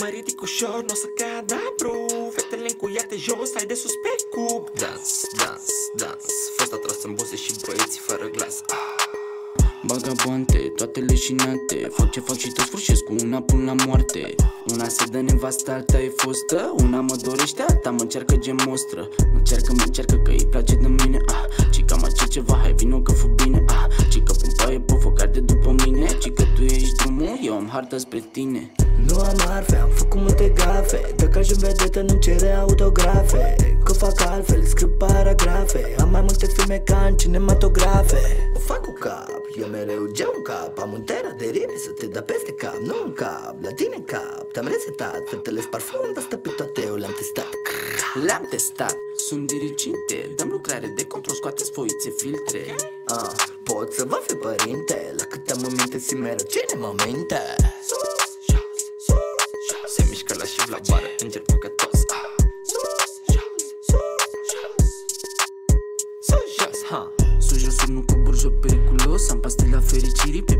Mă ridic ușor, n-o să cad, bro Fetele încuiate jos, ai de sus pe cub. Dans, dans, dans. Fost atras în buze și băieții fără glas. Ah. Bagabante, toate leșinate. Fac ce fac și tot sfârșesc cu una până la moarte. Una se dă nevastă, alta e fostă. Una mă dorește, alta mă încearcă gemostră Mă încearcă, mă încearcă că îi place de drumul, eu am harta spre tine. Nu am marfe, am făcut multe gafe. Dacă aș vedetă nu cere autografe. Că fac altfel, scriu paragrafe. Am mai multe filme ca în cinematografe. O fac cu cap eu mereu geau în cap. Am un tera de rime să te da peste cap Nu în cap, la tine în cap Te-am resetat, fetele parfum Dar stă pe toate, eu le-am testat. Le-am testat, sunt diriginte Dăm lucrare de control, scoateți foițe, filtre. Ah, Pot să vă fi părinte La câte am în minte, si mereu cine momente. Se mișcă la și la bară, înger păcătos ah. Sus, jos, ha. Sus, jos, nu cu burjă periculos Am pastila fericirii pe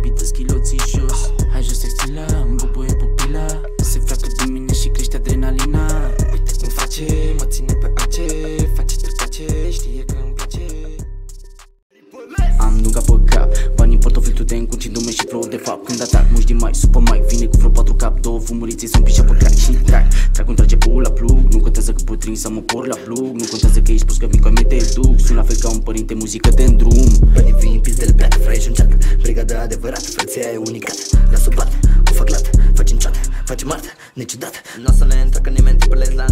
cap, două fumurițe Sunt pișa pe crack și track Trag un trage la plug Nu contează că putrin să mă por la plug. Nu contează că ești spus că vin cu te duc. Sunt la fel ca un părinte, muzică de drum Banii vin, pizdele pleacă, fresh încearcă Brigada adevărată, frăția e unicată La subat, o fac lată, faci înceată Faci martă, niciodată Nu o să ne întrecă nimeni tipele la